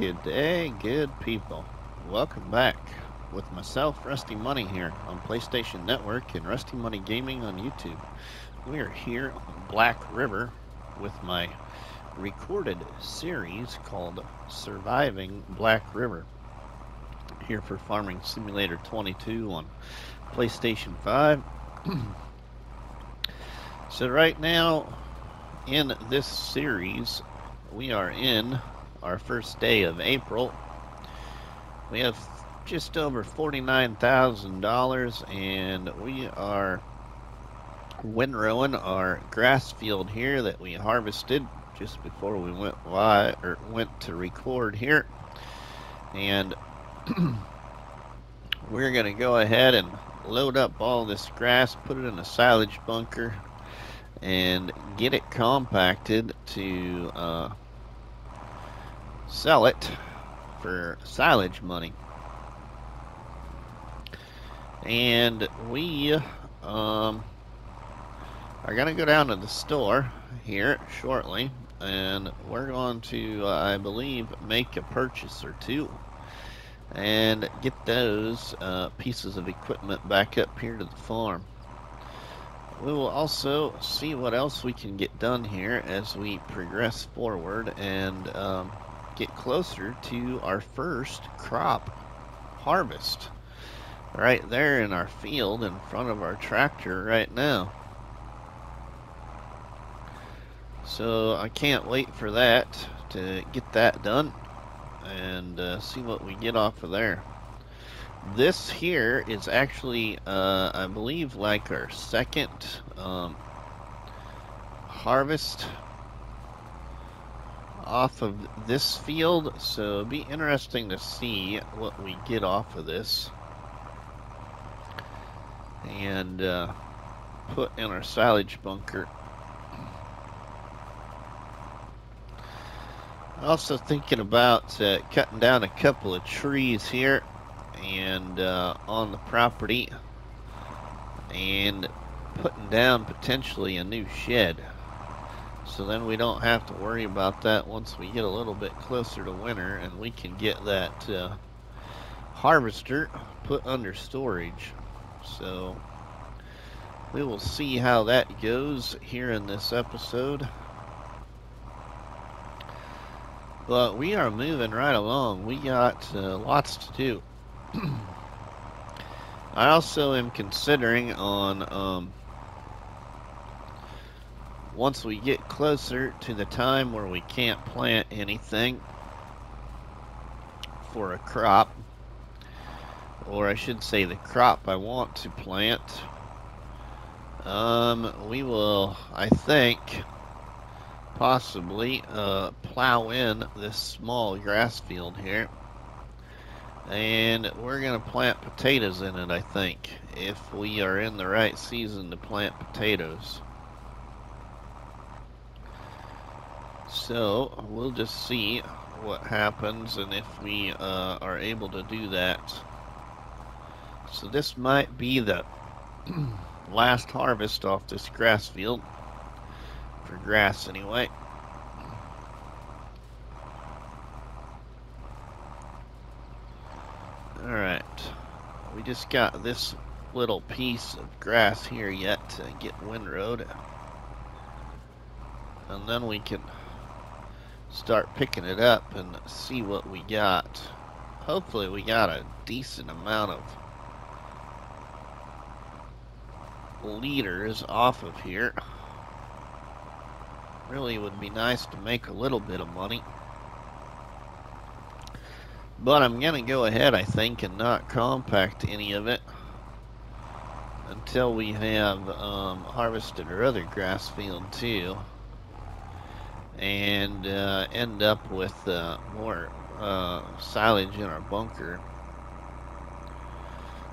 Good day, good people. Welcome back with myself, Rusty Money here on PlayStation Network and Rusty Money Gaming on YouTube. We are here on Black River with my recorded series called Surviving Black River. Here for Farming Simulator 22 on PlayStation 5. so right now in this series we are in our first day of April. We have just over $49,000 and we are windrowing our grass field here that we harvested just before we went live or went to record here. And we're going to go ahead and load up all this grass, put it in a silage bunker, and get it compacted to uh, sell it for silage money. And we um, are going to go down to the store here shortly. And we're going to, uh, I believe, make a purchase or two. And get those uh, pieces of equipment back up here to the farm. We will also see what else we can get done here as we progress forward and um, get closer to our first crop harvest. Right there in our field in front of our tractor right now. So I can't wait for that to get that done and uh, see what we get off of there. This here is actually, uh, I believe, like our second um, harvest off of this field, so it'll be interesting to see what we get off of this. And uh, put in our silage bunker. Also thinking about uh, cutting down a couple of trees here and uh, on the property and putting down potentially a new shed. So then we don't have to worry about that once we get a little bit closer to winter and we can get that uh, harvester put under storage. So we will see how that goes here in this episode. But we are moving right along. We got uh, lots to do. I also am considering on um, once we get closer to the time where we can't plant anything for a crop, or I should say the crop I want to plant, um, we will, I think, possibly uh, plow in this small grass field here. And we're going to plant potatoes in it, I think, if we are in the right season to plant potatoes. So, we'll just see what happens and if we uh, are able to do that. So this might be the last harvest off this grass field. For grass, anyway. Alright. We just got this little piece of grass here yet to get windrowed. And then we can start picking it up and see what we got. Hopefully we got a decent amount of liters off of here. Really would be nice to make a little bit of money. But I'm going to go ahead, I think, and not compact any of it until we have um, harvested our other grass field too and uh, end up with uh, more uh, silage in our bunker.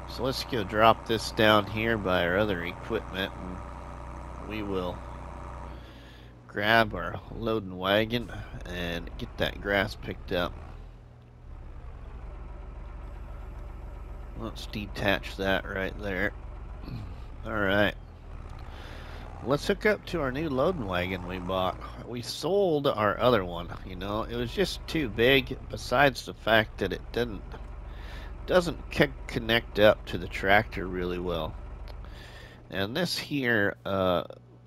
So let's go drop this down here by our other equipment and we will grab our loading wagon and get that grass picked up. Let's detach that right there. Alright. Let's hook up to our new loading wagon we bought. we sold our other one. You know, it was just too big. Besides the fact that it didn't doesn't connect up to the tractor really well. And this here uh,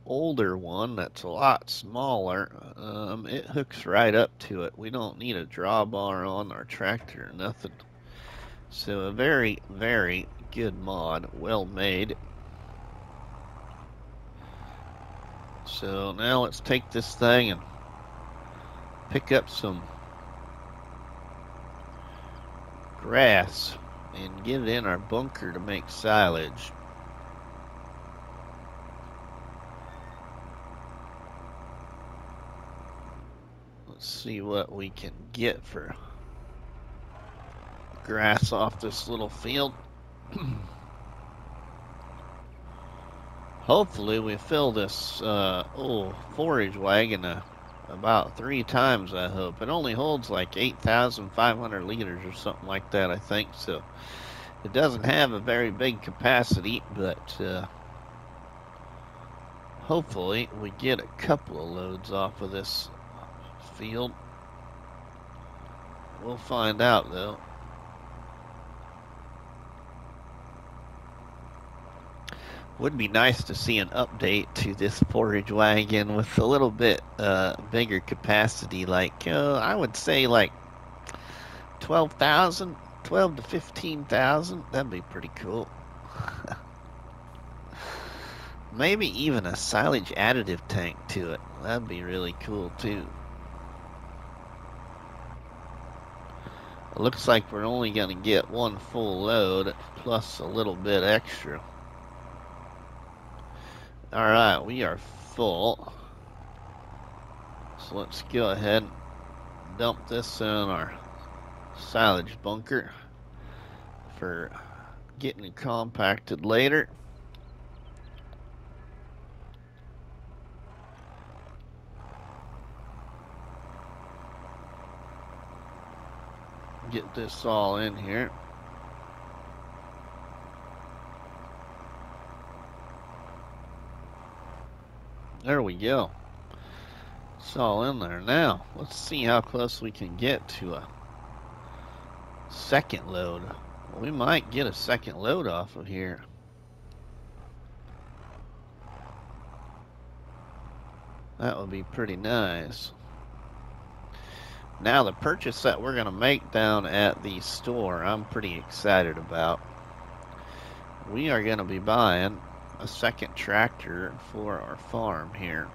older one that's a lot smaller, um, it hooks right up to it. We don't need a drawbar on our tractor or nothing. So a very, very good mod, well made. So now let's take this thing and pick up some grass and get it in our bunker to make silage. Let's see what we can get for grass off this little field. Hopefully we fill this uh, oh forage wagon uh, about three times I hope. It only holds like 8,500 liters or something like that I think so. It doesn't have a very big capacity but uh, hopefully we get a couple of loads off of this field. We'll find out though. Would be nice to see an update to this forage wagon with a little bit uh, bigger capacity, like uh, I would say like 12,000, 12 to 15,000. That'd be pretty cool. Maybe even a silage additive tank to it. That'd be really cool too. looks like we're only going to get one full load plus a little bit extra. Alright, we are full. So let's go ahead and dump this in our silage bunker for getting compacted later. get this all in here. There we go. It's all in there. Now, let's see how close we can get to a second load. We might get a second load off of here. That would be pretty nice. Now the purchase that we're going to make down at the store, I'm pretty excited about. We are going to be buying a second tractor for our farm here.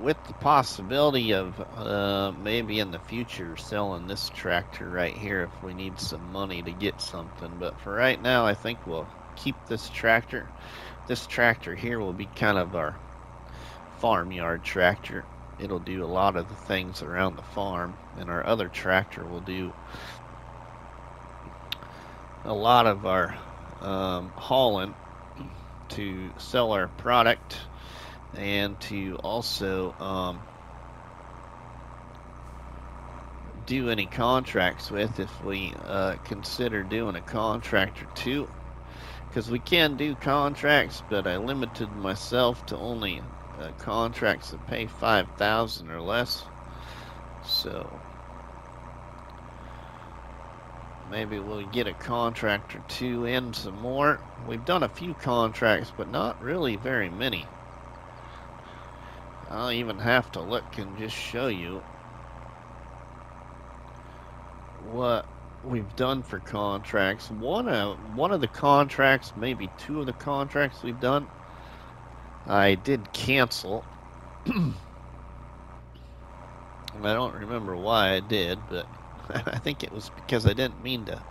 With the possibility of uh, maybe in the future selling this tractor right here if we need some money to get something. But for right now, I think we'll keep this tractor. This tractor here will be kind of our farmyard tractor it'll do a lot of the things around the farm and our other tractor will do a lot of our um, hauling to sell our product and to also um, do any contracts with if we uh, consider doing a contract or two because we can do contracts but I limited myself to only uh, contracts that pay 5000 or less. So maybe we'll get a contract or two in some more. We've done a few contracts, but not really very many. I'll even have to look and just show you what we've done for contracts. One of one of the contracts, maybe two of the contracts we've done I did cancel. I don't remember why I did, but I think it was because I didn't mean to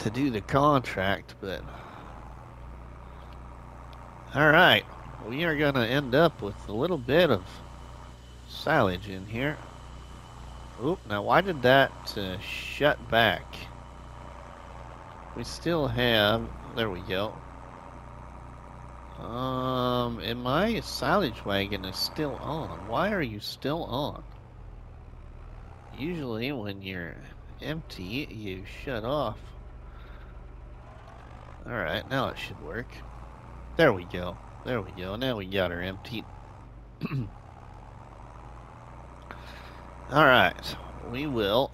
to do the contract, but all right, we are going to end up with a little bit of silage in here. Oop, now why did that uh, shut back? We still have, there we go, um, and my silage wagon is still on. Why are you still on? Usually when you're empty, you shut off. Alright, now it should work. There we go. There we go. Now we got her empty. All right, we will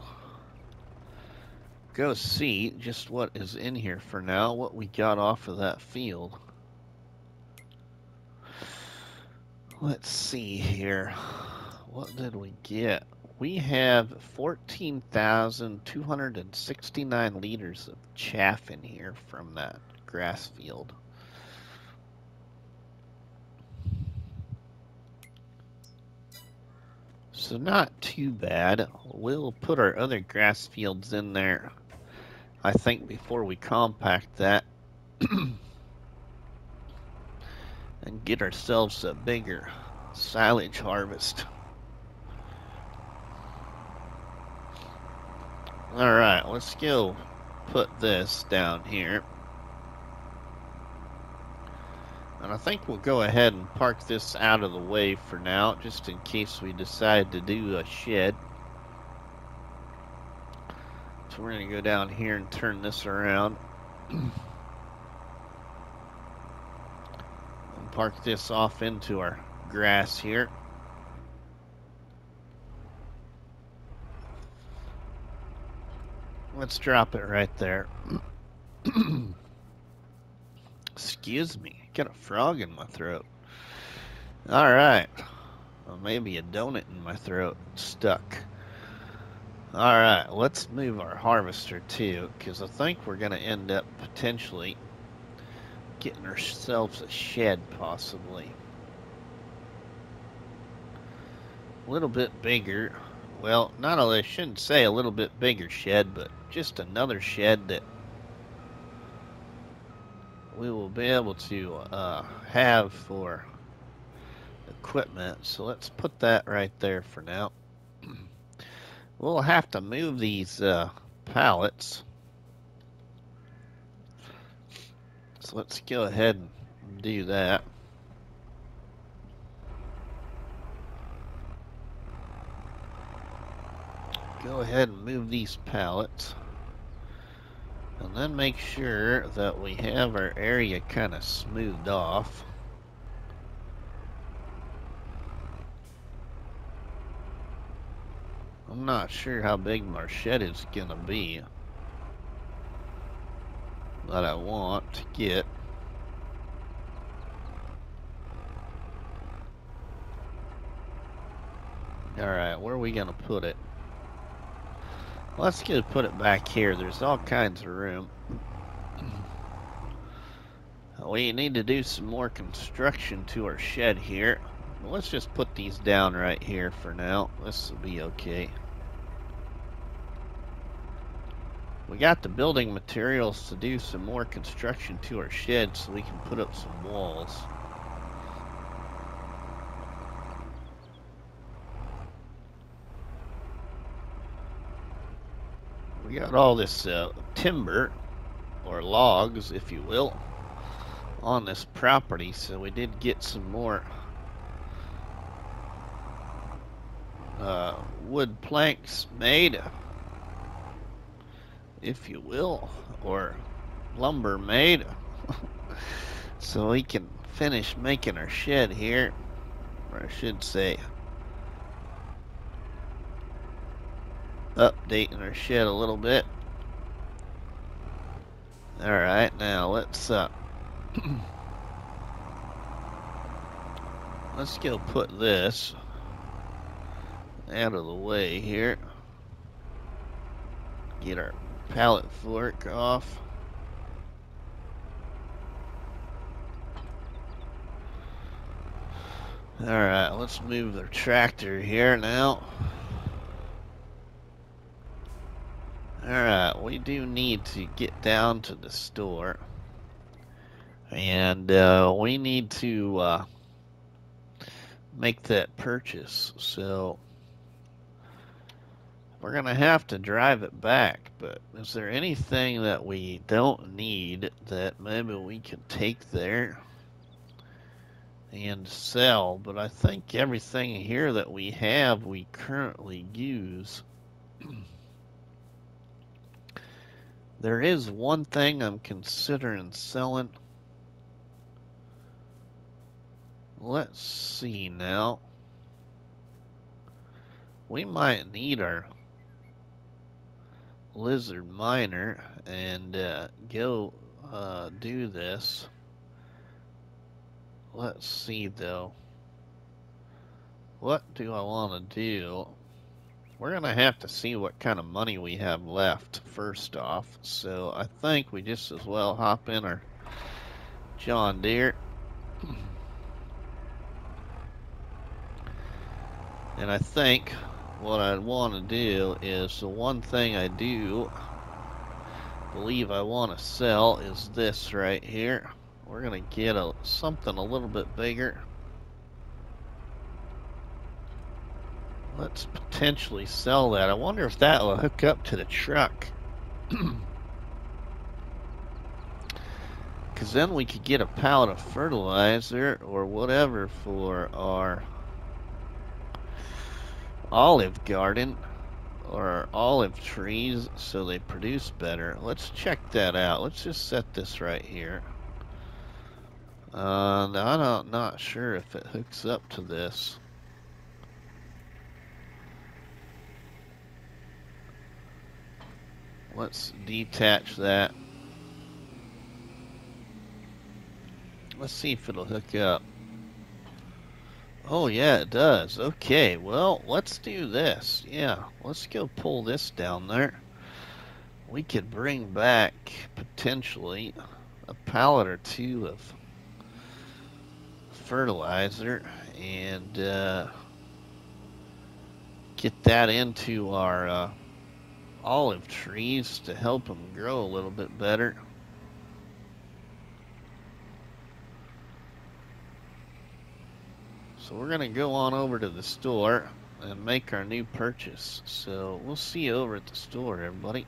go see just what is in here for now, what we got off of that field. Let's see here. What did we get? We have 14,269 liters of chaff in here from that grass field. So not too bad. We'll put our other grass fields in there, I think, before we compact that. and get ourselves a bigger silage harvest. Alright, let's go put this down here. And I think we'll go ahead and park this out of the way for now, just in case we decide to do a shed. So we're going to go down here and turn this around. and park this off into our grass here. Let's drop it right there. Excuse me. Got a frog in my throat. All right. Well, maybe a donut in my throat. Stuck. All right. Let's move our harvester too, because I think we're going to end up potentially getting ourselves a shed, possibly. A little bit bigger. Well, not only shouldn't say a little bit bigger shed, but just another shed that we will be able to uh, have for equipment. So let's put that right there for now. we'll have to move these uh, pallets. So let's go ahead and do that. Go ahead and move these pallets. And then make sure that we have our area kind of smoothed off. I'm not sure how big my shed is going to be that I want to get. Alright, where are we going to put it? Let's get put it back here. There's all kinds of room. We need to do some more construction to our shed here. Let's just put these down right here for now. This will be okay. We got the building materials to do some more construction to our shed so we can put up some walls. We got all this uh, timber or logs if you will on this property so we did get some more uh, wood planks made if you will or lumber made so we can finish making our shed here or I should say updating our shed a little bit. Alright, now let's uh let's go put this out of the way here. Get our pallet fork off. Alright, let's move the tractor here now. Alright, we do need to get down to the store. And uh, we need to uh, make that purchase. So we're going to have to drive it back. But is there anything that we don't need that maybe we could take there and sell? But I think everything here that we have, we currently use. There is one thing I'm considering selling. Let's see now. We might need our lizard miner and uh, go uh, do this. Let's see though. What do I want to do? We're going to have to see what kind of money we have left first off. So I think we just as well hop in our John Deere. And I think what I want to do is the one thing I do believe I want to sell is this right here. We're going to get a something a little bit bigger. Let's potentially sell that. I wonder if that will hook up to the truck. Because then we could get a pallet of fertilizer or whatever for our olive garden or olive trees so they produce better. Let's check that out. Let's just set this right here. Uh, I'm not sure if it hooks up to this. Let's detach that. Let's see if it'll hook up. Oh, yeah, it does. Okay, well, let's do this. Yeah, let's go pull this down there. We could bring back, potentially, a pallet or two of fertilizer and uh, get that into our uh, olive trees to help them grow a little bit better. So we're going to go on over to the store and make our new purchase. So we'll see you over at the store, everybody.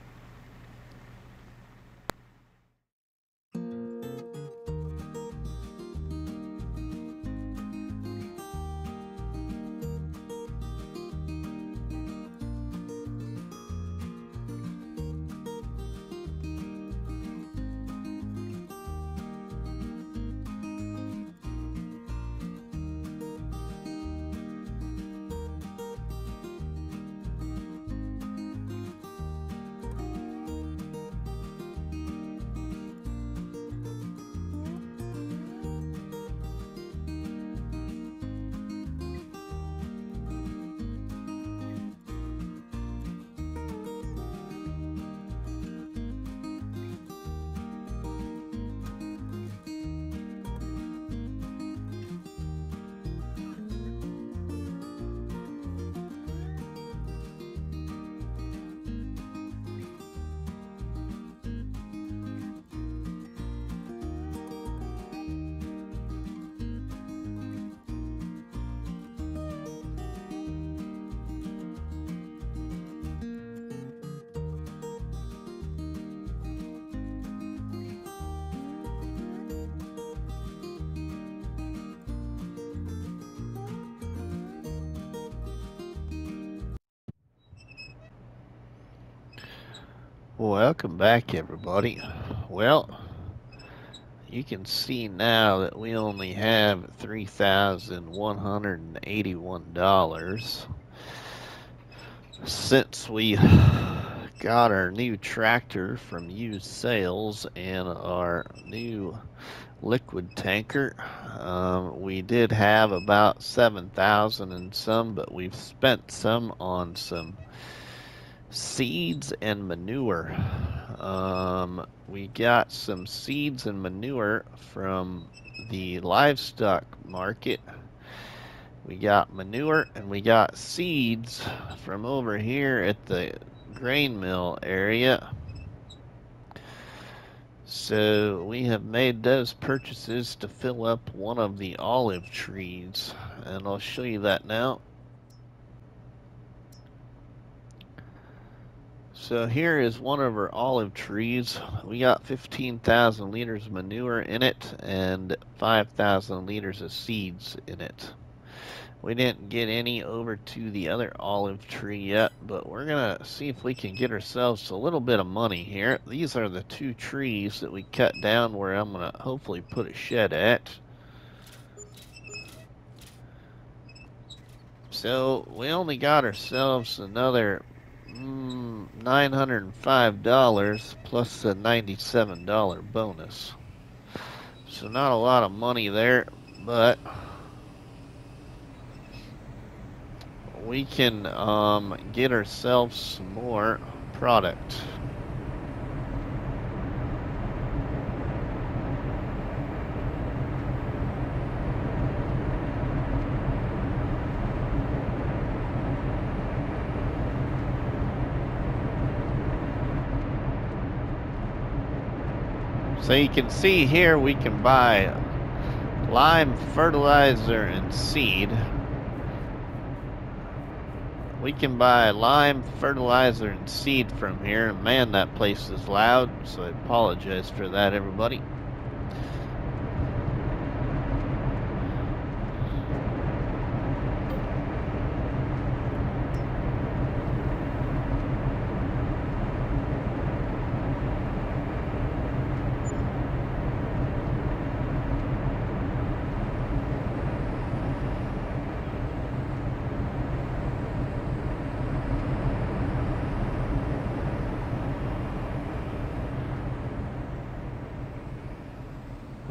Welcome back, everybody. Well, you can see now that we only have $3,181 since we got our new tractor from used sales and our new liquid tanker. Um, we did have about 7,000 and some, but we've spent some on some seeds and manure. Um, we got some seeds and manure from the livestock market. We got manure and we got seeds from over here at the grain mill area. So we have made those purchases to fill up one of the olive trees and I'll show you that now. So here is one of our olive trees. We got 15,000 liters of manure in it and 5,000 liters of seeds in it. We didn't get any over to the other olive tree yet, but we're going to see if we can get ourselves a little bit of money here. These are the two trees that we cut down where I'm going to hopefully put a shed at. So we only got ourselves another mm, $905 plus a $97 bonus. So not a lot of money there, but we can um, get ourselves some more product. So you can see here we can buy lime fertilizer and seed. We can buy lime fertilizer and seed from here. Man, that place is loud, so I apologize for that, everybody.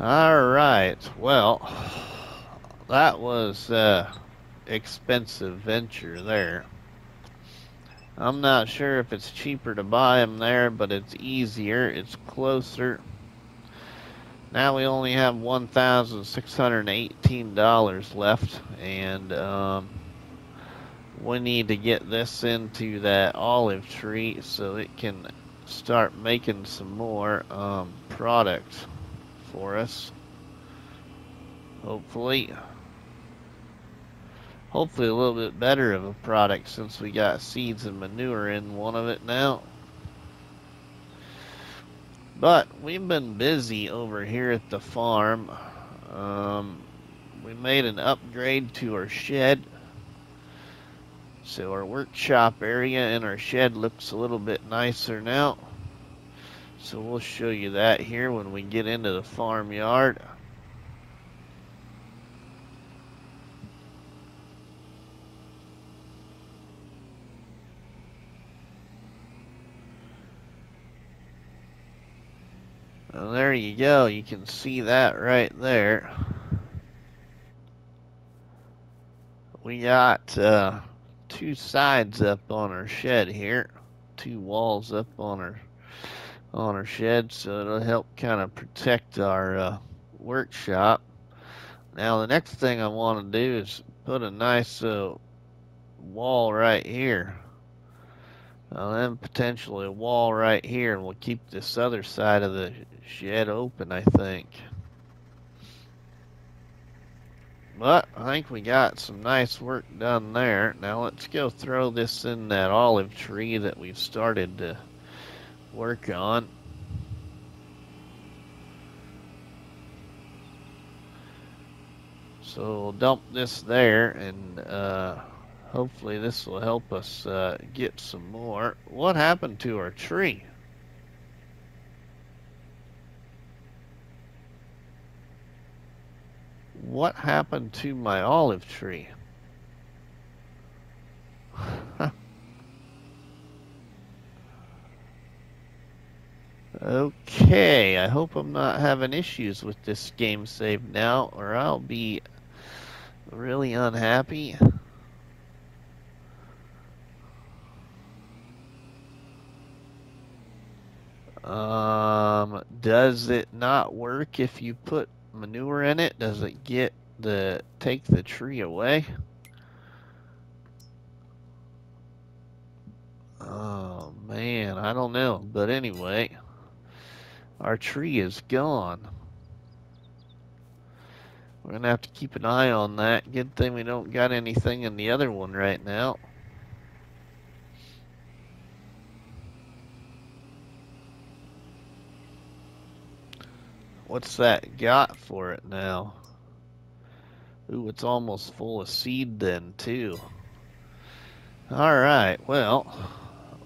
All right. Well, that was a expensive venture there. I'm not sure if it's cheaper to buy them there, but it's easier. It's closer. Now we only have $1,618 left, and um, we need to get this into that olive tree so it can start making some more um, product for us. Hopefully. Hopefully a little bit better of a product since we got seeds and manure in one of it now. But we've been busy over here at the farm. Um, we made an upgrade to our shed. So our workshop area and our shed looks a little bit nicer now. So we'll show you that here when we get into the farmyard. Well, there you go. You can see that right there. We got uh, two sides up on our shed here. Two walls up on our on our shed so it'll help kind of protect our uh, workshop. Now the next thing I want to do is put a nice uh, wall right here. And then potentially a wall right here and we'll keep this other side of the shed open I think. But I think we got some nice work done there. Now let's go throw this in that olive tree that we've started to work on. So we'll dump this there and uh, hopefully this will help us uh, get some more. What happened to our tree? What happened to my olive tree? Okay, I hope I'm not having issues with this game save now, or I'll be really unhappy. Um, does it not work if you put manure in it? Does it get the take the tree away? Oh man, I don't know, but anyway. Our tree is gone. We're going to have to keep an eye on that. Good thing we don't got anything in the other one right now. What's that got for it now? Ooh, it's almost full of seed then, too. Alright, well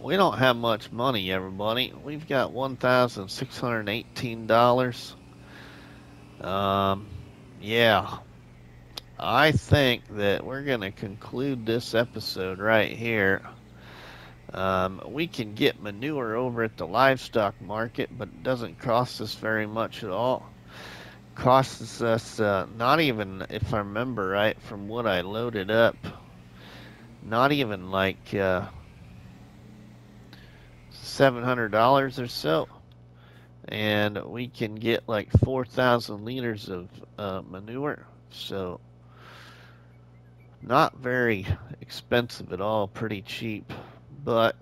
we don't have much money, everybody. We've got $1,618. Um, yeah. I think that we're going to conclude this episode right here. Um, we can get manure over at the livestock market, but it doesn't cost us very much at all. Costs us uh, not even, if I remember right, from what I loaded up, not even like uh, $700 or so. And we can get like 4,000 liters of uh, manure. So, not very expensive at all, pretty cheap. But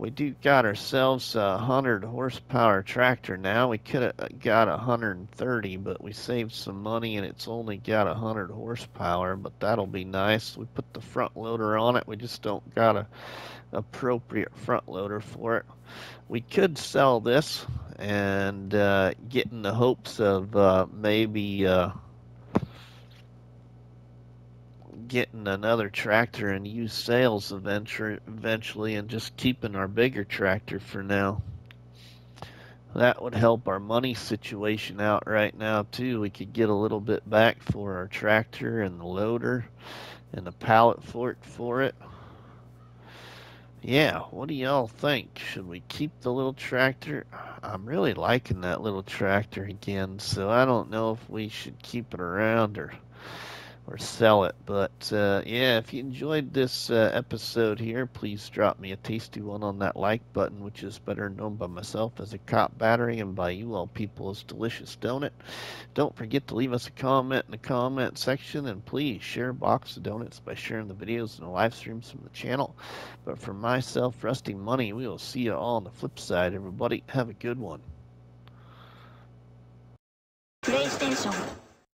we do got ourselves a 100 horsepower tractor now. We could have got 130, but we saved some money and it's only got 100 horsepower, but that'll be nice. We put the front loader on it. We just don't got a appropriate front loader for it. We could sell this and uh, get in the hopes of uh, maybe uh, getting another tractor and use sales eventually and just keeping our bigger tractor for now. That would help our money situation out right now too. We could get a little bit back for our tractor and the loader and the pallet fork for it. Yeah, what do y'all think? Should we keep the little tractor? I'm really liking that little tractor again, so I don't know if we should keep it around or or sell it. But uh, yeah, if you enjoyed this uh, episode here, please drop me a tasty one on that like button, which is better known by myself as a cop battery and by you all people as delicious donut. Don't forget to leave us a comment in the comment section, and please share box of donuts by sharing the videos and the live streams from the channel. But for myself, Rusty Money, we will see you all on the flip side. Everybody, have a good one. PlayStation